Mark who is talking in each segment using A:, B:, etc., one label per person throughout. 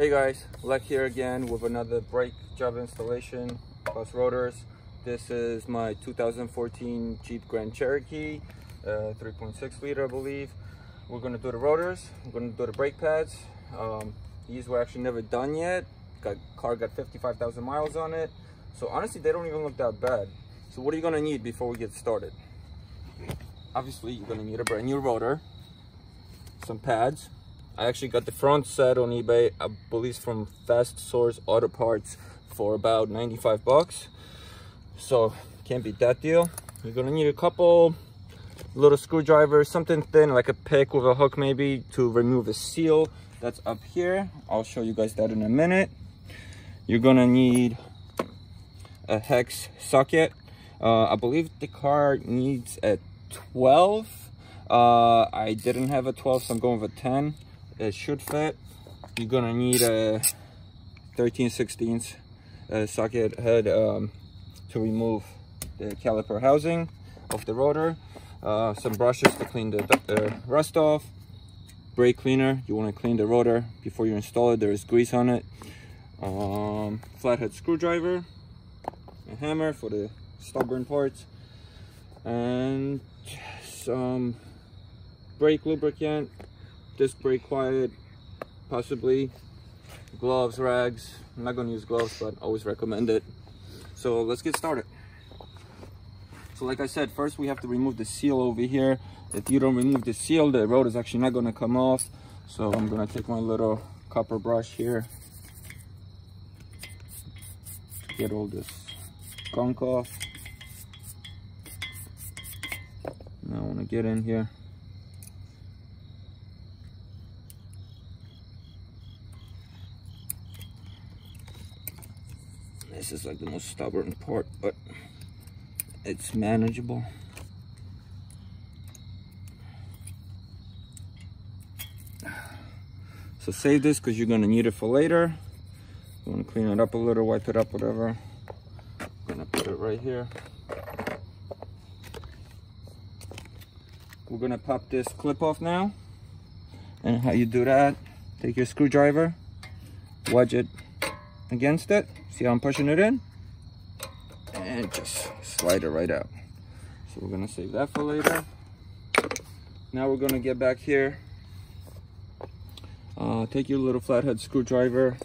A: Hey guys, Lech here again with another brake job installation plus rotors. This is my 2014 Jeep Grand Cherokee, uh, 3.6 liter I believe. We're gonna do the rotors, we're gonna do the brake pads. Um, these were actually never done yet. Got car got 55,000 miles on it. So honestly, they don't even look that bad. So what are you gonna need before we get started? Obviously, you're gonna need a brand new rotor, some pads, I actually got the front set on eBay, I believe from Fast Source Auto Parts for about 95 bucks. So can't beat that deal. You're gonna need a couple little screwdrivers, something thin like a pick with a hook maybe to remove the seal that's up here. I'll show you guys that in a minute. You're gonna need a hex socket. Uh, I believe the car needs a 12. Uh, I didn't have a 12, so I'm going with a 10 it should fit you're gonna need a 13 16 uh, socket head um, to remove the caliper housing of the rotor uh, some brushes to clean the uh, rust off brake cleaner. You want to clean the rotor before you install it there is grease on it. Um, flathead screwdriver a hammer for the stubborn parts and some brake lubricant disc brake quiet, possibly gloves, rags. I'm not gonna use gloves, but always recommend it. So let's get started. So like I said, first we have to remove the seal over here. If you don't remove the seal, the road is actually not gonna come off. So I'm gonna take my little copper brush here. Get all this gunk off. Now I wanna get in here. This is like the most stubborn part, but it's manageable. So save this because you're going to need it for later. You want to clean it up a little, wipe it up, whatever. I'm to put it right here. We're going to pop this clip off now. And how you do that, take your screwdriver, wedge it against it. See how I'm pushing it in? And just slide it right out. So we're gonna save that for later. Now we're gonna get back here. Uh, take your little flathead screwdriver.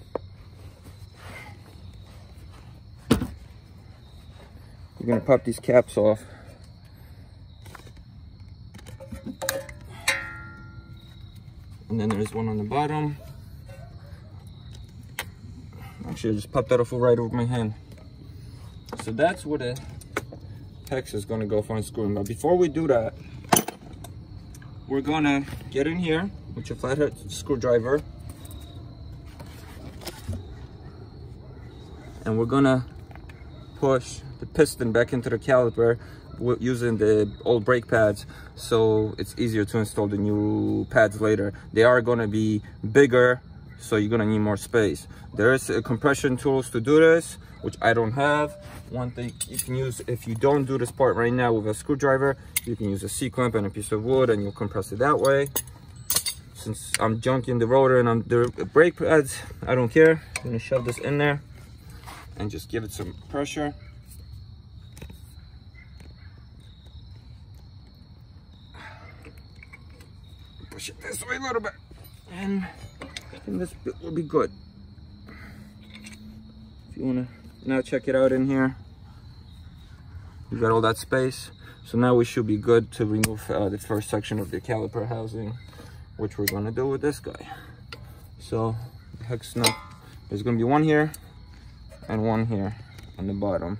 A: You're gonna pop these caps off. And then there's one on the bottom. I just popped that off right over my hand. So that's what the hex is gonna go for unscrewing. But before we do that, we're gonna get in here with your flathead screwdriver. And we're gonna push the piston back into the caliper using the old brake pads so it's easier to install the new pads later they are going to be bigger so you're gonna need more space. There's compression tools to do this which i don't have. One thing you can use if you don't do this part right now with a screwdriver you can use a c-clamp and a piece of wood and you'll compress it that way. Since i'm junking the rotor and i'm the brake pads i don't care. I'm gonna shove this in there and just give it some pressure. Push it this way a little bit. And and this bit will be good. If you want to now check it out in here, you got all that space. So now we should be good to remove uh, the first section of the caliper housing, which we're to do with this guy. So hex nut, there's to be one here and one here on the bottom.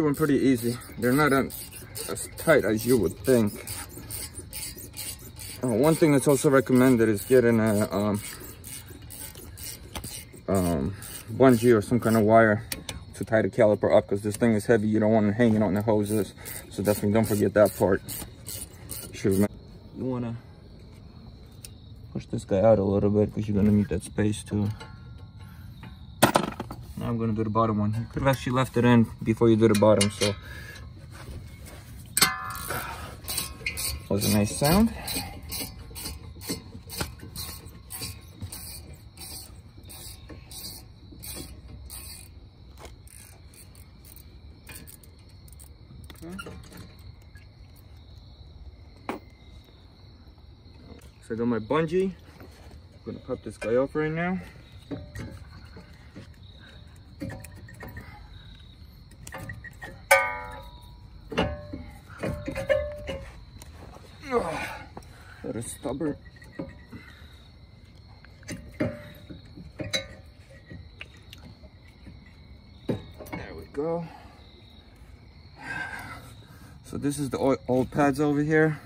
A: Actually went pretty easy. They're not as tight as you would think. Uh, one thing that's also recommended is getting a um, um, bungee or some kind of wire to tie the caliper up because this thing is heavy. You don't want to hang it on the hoses. So definitely don't forget that part. You want to push this guy out a little bit because you're gonna need that space too. I'm gonna do the bottom one. You could have actually left it in before you do the bottom, so. Was a nice sound. So I got my bungee. I'm gonna pop this guy off right now. Stubborn. There we go. So this is the old pads over here.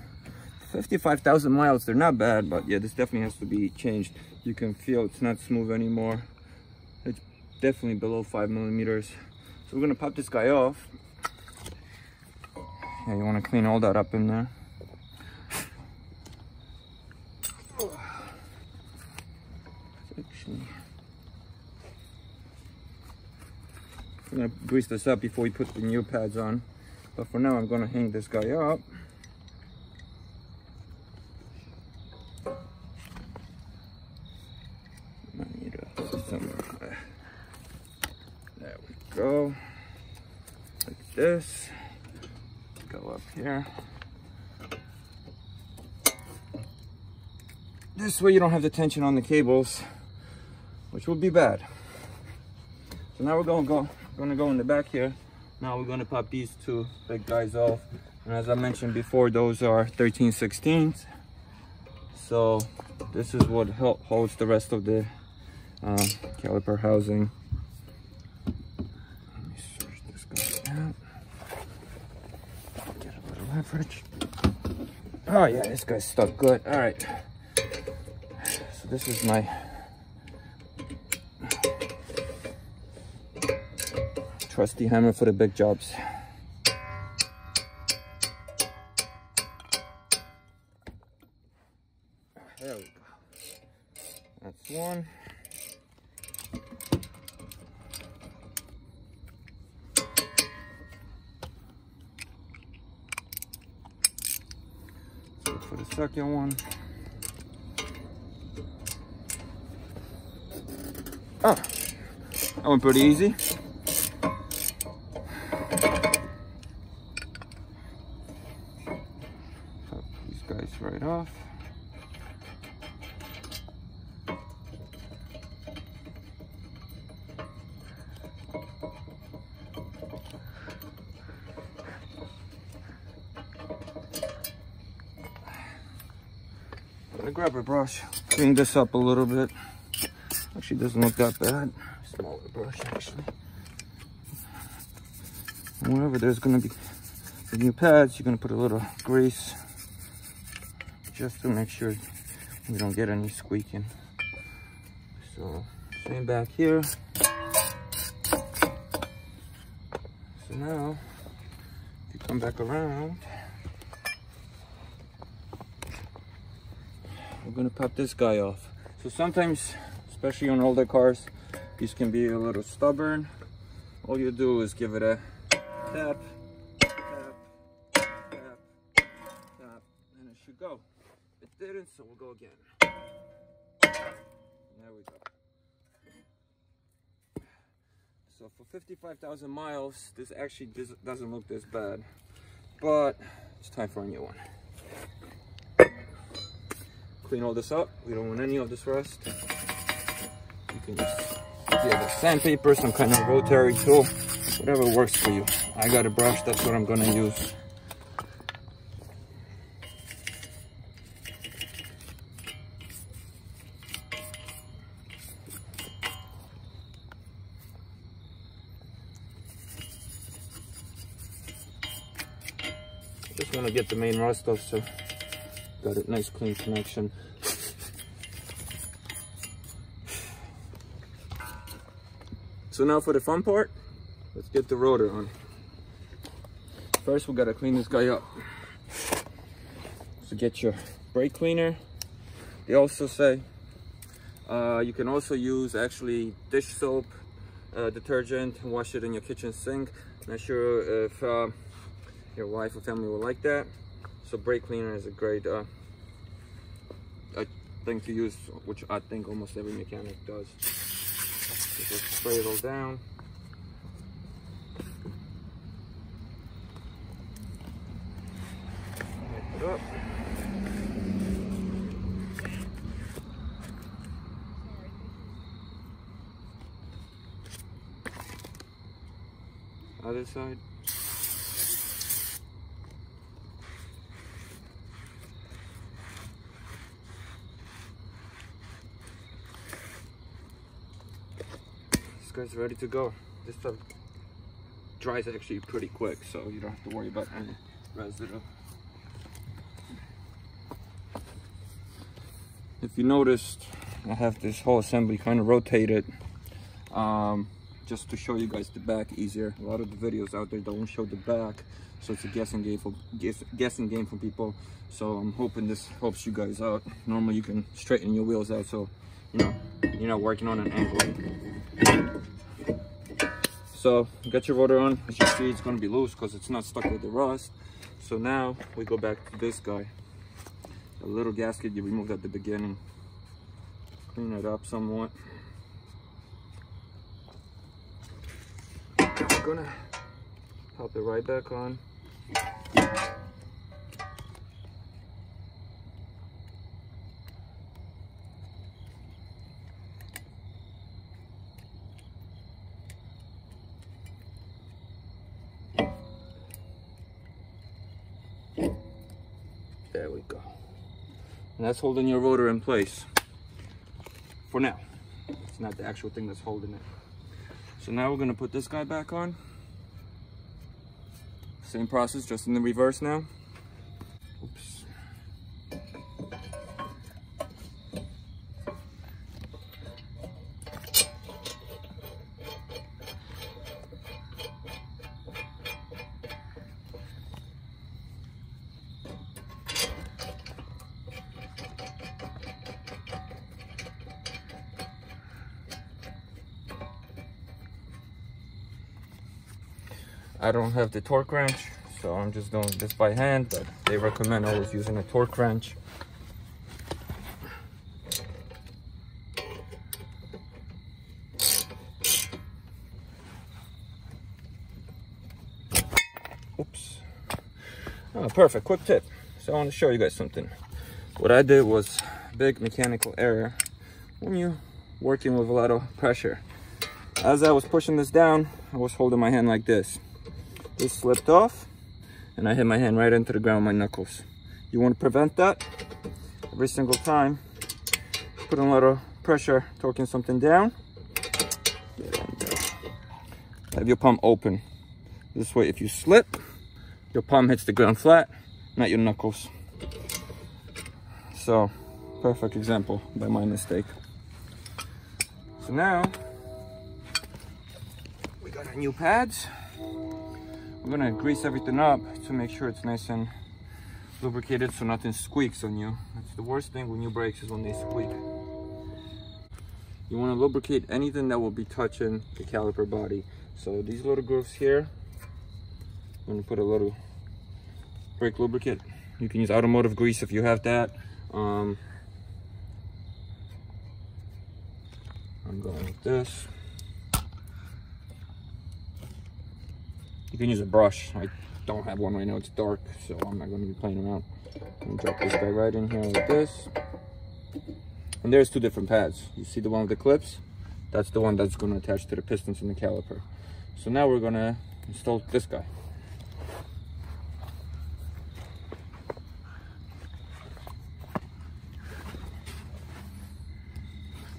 A: 55,000 miles, they're not bad, but yeah, this definitely has to be changed. You can feel it's not smooth anymore. It's definitely below five millimeters. So we're gonna pop this guy off. Yeah, you wanna clean all that up in there. Actually, I'm gonna grease this up before we put the new pads on. But for now, I'm gonna hang this guy up. There we go. Like this. Go up here. This way you don't have the tension on the cables, which will be bad. So now we're gonna go, gonna go in the back here. Now we're gonna pop these two big guys off. And as I mentioned before, those are 13 16s. So this is what holds the rest of the uh, caliper housing. Let me search this guy out. Get a little leverage. Oh yeah, this guy's stuck good. All right. So this is my trusty hammer for the big jobs. There we go. That's one. So for the second one. Oh, that went pretty easy. Brush, clean this up a little bit. Actually doesn't look that bad. Smaller brush actually. And wherever there's gonna be the new pads, you're gonna put a little grease just to make sure we don't get any squeaking. So same back here. So now, you come back around, we're gonna pop this guy off. So sometimes, especially on older cars, these can be a little stubborn. All you do is give it a tap, tap, tap, tap, and it should go. It didn't, so we'll go again. There we go. So for 55,000 miles, this actually doesn't look this bad, but it's time for a new one. Clean all this up. We don't want any of this rust. You can just get a sandpaper, some kind of rotary tool, whatever works for you. I got a brush, that's what I'm gonna use. Just to get the main rust off so got a nice clean connection. So now for the fun part, let's get the rotor on. First we gotta clean this guy up. So get your brake cleaner, they also say uh, you can also use actually dish soap uh, detergent wash it in your kitchen sink. Not sure if uh, your wife or family will like that. So brake cleaner is a great uh, thing to use, which I think almost every mechanic does. Just spray it all down. it up. Other side. This guy's ready to go. This stuff dries actually pretty quick, so you don't have to worry about any residue. If you noticed, I have this whole assembly kind of rotated um, just to show you guys the back easier. A lot of the videos out there don't show the back, so it's a guessing game for guess, guessing game for people. So I'm hoping this helps you guys out. Normally you can straighten your wheels out, so you know you're not working on an angle. So get your rotor on. As you see, it's gonna be loose because it's not stuck with the rust. So now we go back to this guy. A little gasket you removed at the beginning. Clean it up somewhat. I'm gonna pop it right back on. There we go. And that's holding your rotor in place for now. It's not the actual thing that's holding it. So now we're gonna put this guy back on. Same process, just in the reverse now. Oops. I don't have the torque wrench, so I'm just doing this by hand, but they recommend always using a torque wrench. Oops. Oh, perfect, quick tip. So I want to show you guys something. What I did was big mechanical error when you're working with a lot of pressure. As I was pushing this down, I was holding my hand like this. This slipped off and I hit my hand right into the ground my knuckles. You want to prevent that every single time. Put a little pressure, torquing something down. Have your palm open. This way, if you slip, your palm hits the ground flat, not your knuckles. So, perfect example by my mistake. So now, we got our new pads. I'm gonna grease everything up to make sure it's nice and lubricated so nothing squeaks on you. That's the worst thing when you brakes is when they squeak. You wanna lubricate anything that will be touching the caliper body. So these little grooves here, I'm gonna put a little brake lubricant. You can use automotive grease if you have that. Um, I'm going with this. You can use a brush. I don't have one right now, it's dark, so I'm not gonna be playing around. I'm drop this guy right in here like this. And there's two different pads. You see the one with the clips? That's the one that's gonna attach to the pistons in the caliper. So now we're gonna install this guy.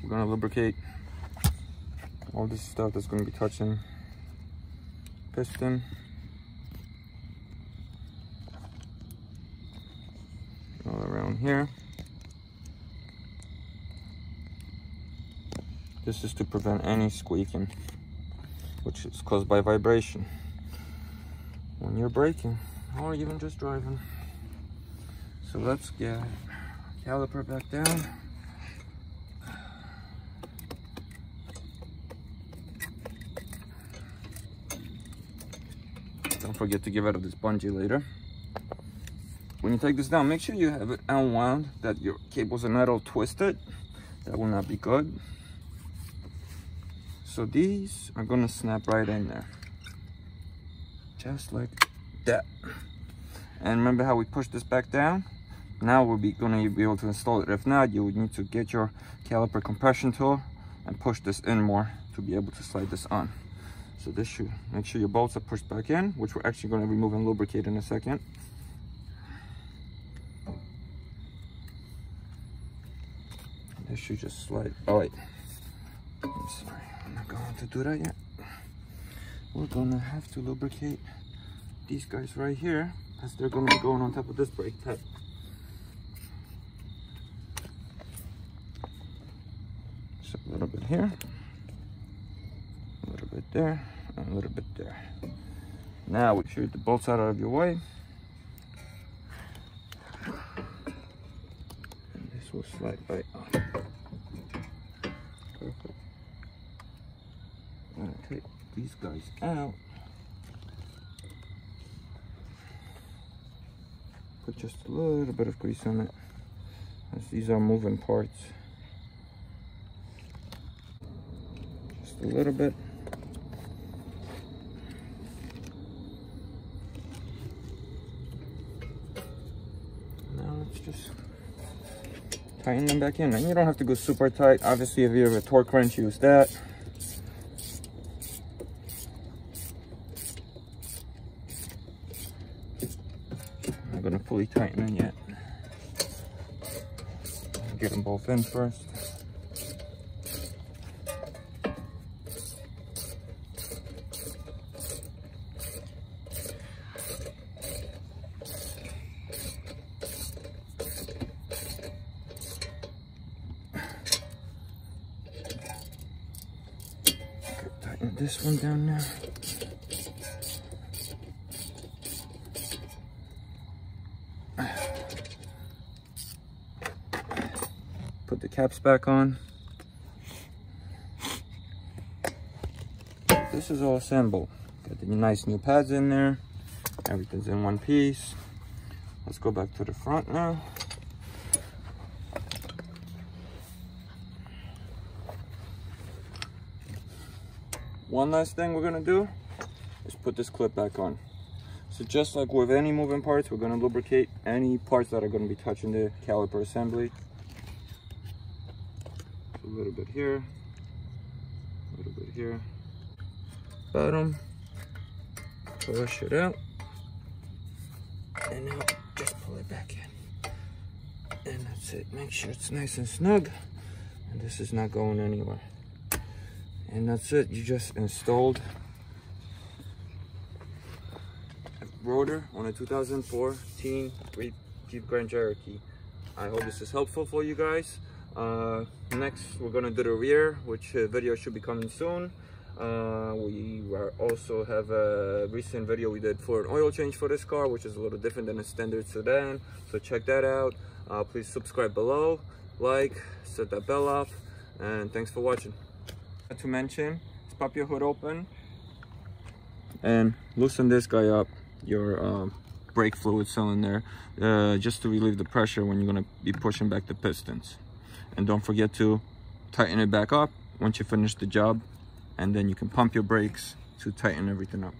A: We're gonna lubricate all this stuff that's gonna be touching piston. All around here. This is to prevent any squeaking, which is caused by vibration when you're braking or even just driving. So let's get caliper back down. Don't forget to give out of this bungee later. When you take this down, make sure you have it unwound, that your cables are not all twisted. That will not be good. So these are gonna snap right in there. Just like that. And remember how we pushed this back down? Now we'll be gonna be able to install it. If not, you would need to get your caliper compression tool and push this in more to be able to slide this on. So this should make sure your bolts are pushed back in, which we're actually gonna remove and lubricate in a second. This should just slide, oh wait, I'm sorry, I'm not going to do that yet. We're gonna have to lubricate these guys right here as they're gonna be going on top of this brake pad. So a little bit here, there, and a little bit there. Now we shoot the bolts out of your way. And this will slide right on. Perfect. I'm gonna take these guys out. Put just a little bit of grease on it. As these are moving parts. Just a little bit. Now just tighten them back in. And you don't have to go super tight. Obviously, if you have a torque wrench, use that. I'm not gonna fully tighten in yet. Get them both in first. Tighten Put the caps back on. This is all assembled. Got the nice new pads in there. Everything's in one piece. Let's go back to the front now. One last thing we're gonna do is put this clip back on. So just like with any moving parts, we're gonna lubricate any parts that are gonna be touching the caliper assembly. A little bit here, a little bit here. Bottom, push it out. And now just pull it back in. And that's it. Make sure it's nice and snug. And this is not going anywhere. And that's it. You just installed a rotor on a 2014 Jeep Grand Cherokee. I hope this is helpful for you guys. Uh, next, we're gonna do the rear, which uh, video should be coming soon. Uh, we also have a recent video we did for an oil change for this car, which is a little different than a standard sedan. So check that out. Uh, please subscribe below, like, set that bell up, and thanks for watching. Not to mention, let's pop your hood open and loosen this guy up, your um, brake fluid cylinder, uh, just to relieve the pressure when you're gonna be pushing back the pistons. And don't forget to tighten it back up once you finish the job and then you can pump your brakes to tighten everything up.